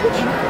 verde.